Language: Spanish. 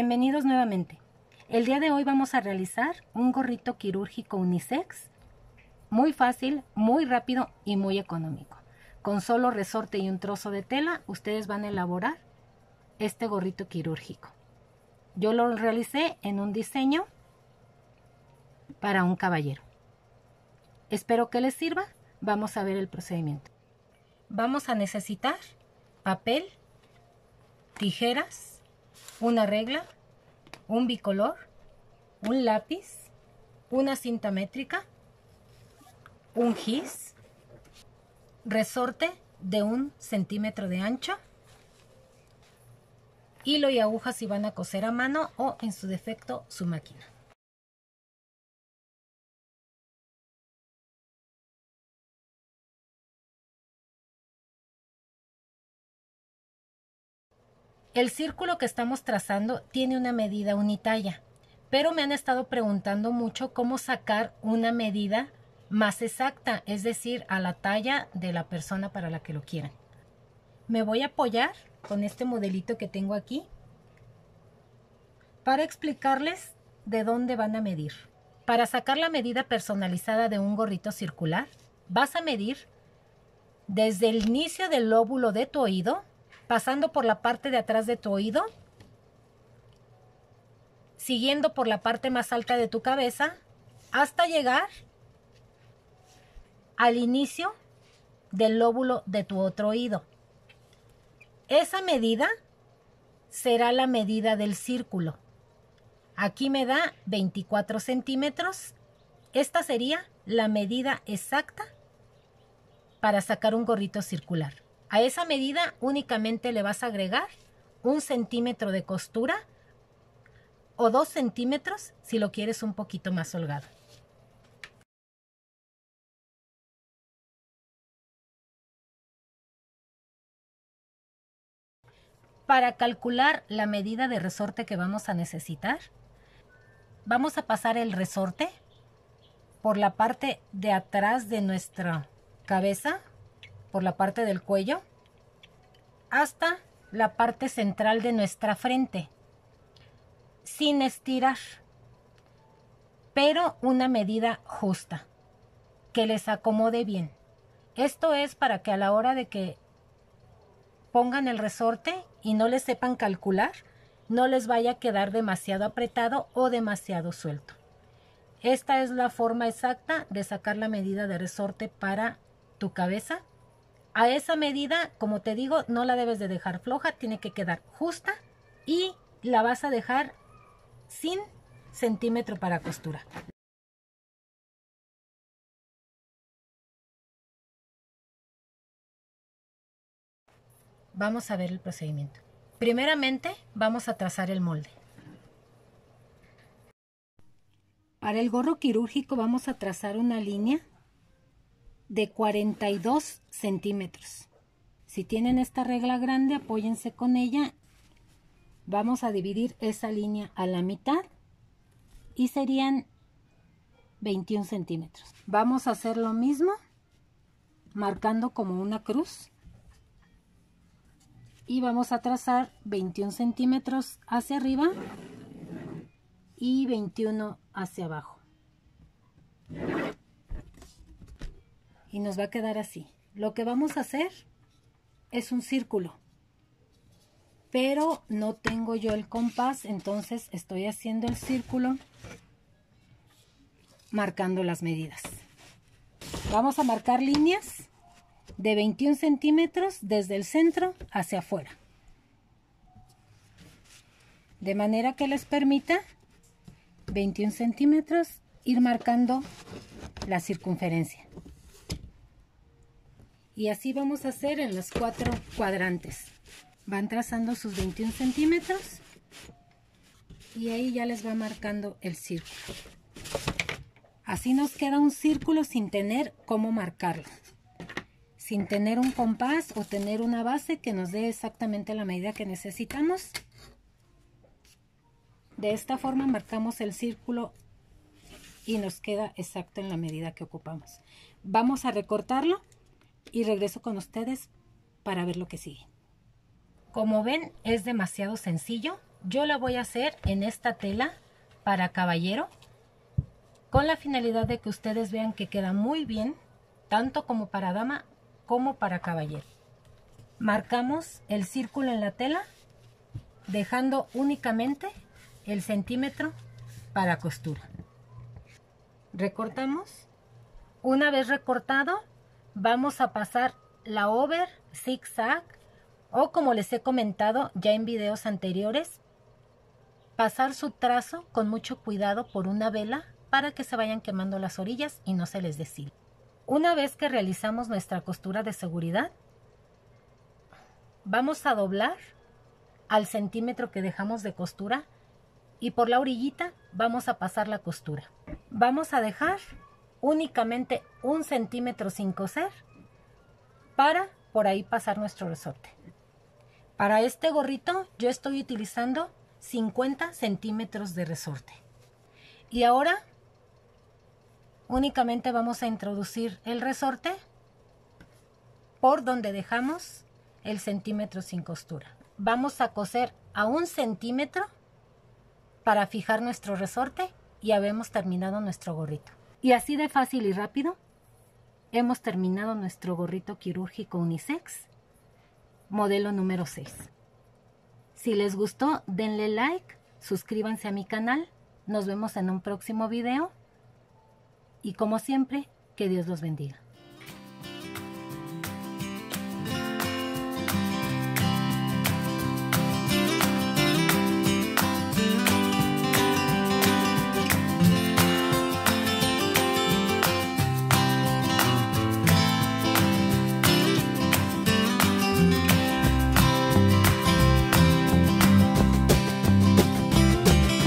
Bienvenidos nuevamente. El día de hoy vamos a realizar un gorrito quirúrgico unisex. Muy fácil, muy rápido y muy económico. Con solo resorte y un trozo de tela, ustedes van a elaborar este gorrito quirúrgico. Yo lo realicé en un diseño para un caballero. Espero que les sirva. Vamos a ver el procedimiento. Vamos a necesitar papel, tijeras, una regla, un bicolor, un lápiz, una cinta métrica, un gis, resorte de un centímetro de ancho, hilo y agujas si van a coser a mano o en su defecto su máquina. El círculo que estamos trazando tiene una medida unitalla, pero me han estado preguntando mucho cómo sacar una medida más exacta, es decir, a la talla de la persona para la que lo quieran. Me voy a apoyar con este modelito que tengo aquí para explicarles de dónde van a medir. Para sacar la medida personalizada de un gorrito circular, vas a medir desde el inicio del lóbulo de tu oído pasando por la parte de atrás de tu oído, siguiendo por la parte más alta de tu cabeza, hasta llegar al inicio del lóbulo de tu otro oído. Esa medida será la medida del círculo. Aquí me da 24 centímetros. Esta sería la medida exacta para sacar un gorrito circular. A esa medida únicamente le vas a agregar un centímetro de costura o dos centímetros si lo quieres un poquito más holgado. Para calcular la medida de resorte que vamos a necesitar, vamos a pasar el resorte por la parte de atrás de nuestra cabeza por la parte del cuello hasta la parte central de nuestra frente, sin estirar, pero una medida justa, que les acomode bien. Esto es para que a la hora de que pongan el resorte y no les sepan calcular, no les vaya a quedar demasiado apretado o demasiado suelto. Esta es la forma exacta de sacar la medida de resorte para tu cabeza a esa medida, como te digo, no la debes de dejar floja, tiene que quedar justa y la vas a dejar sin centímetro para costura. Vamos a ver el procedimiento. Primeramente vamos a trazar el molde. Para el gorro quirúrgico vamos a trazar una línea de 42 centímetros. Si tienen esta regla grande, apóyense con ella. Vamos a dividir esa línea a la mitad y serían 21 centímetros. Vamos a hacer lo mismo marcando como una cruz y vamos a trazar 21 centímetros hacia arriba y 21 hacia abajo. Y nos va a quedar así. Lo que vamos a hacer es un círculo, pero no tengo yo el compás, entonces estoy haciendo el círculo marcando las medidas. Vamos a marcar líneas de 21 centímetros desde el centro hacia afuera. De manera que les permita 21 centímetros ir marcando la circunferencia. Y así vamos a hacer en los cuatro cuadrantes. Van trazando sus 21 centímetros y ahí ya les va marcando el círculo. Así nos queda un círculo sin tener cómo marcarlo. Sin tener un compás o tener una base que nos dé exactamente la medida que necesitamos. De esta forma marcamos el círculo y nos queda exacto en la medida que ocupamos. Vamos a recortarlo y regreso con ustedes para ver lo que sigue. Como ven, es demasiado sencillo. yo la voy a hacer en esta tela para caballero con la finalidad de que ustedes vean que queda muy bien tanto como para dama como para caballero. Marcamos el círculo en la tela dejando únicamente el centímetro para costura. Recortamos. Una vez recortado, vamos a pasar la over zigzag o como les he comentado ya en videos anteriores, pasar su trazo con mucho cuidado por una vela para que se vayan quemando las orillas y no se les deshile. Una vez que realizamos nuestra costura de seguridad, vamos a doblar al centímetro que dejamos de costura y por la orillita vamos a pasar la costura. Vamos a dejar únicamente un centímetro sin coser para por ahí pasar nuestro resorte. Para este gorrito yo estoy utilizando 50 centímetros de resorte. Y ahora únicamente vamos a introducir el resorte por donde dejamos el centímetro sin costura. Vamos a coser a un centímetro para fijar nuestro resorte y habemos terminado nuestro gorrito. Y así de fácil y rápido hemos terminado nuestro gorrito quirúrgico unisex, modelo número 6. Si les gustó, denle like, suscríbanse a mi canal, nos vemos en un próximo video y como siempre, que Dios los bendiga.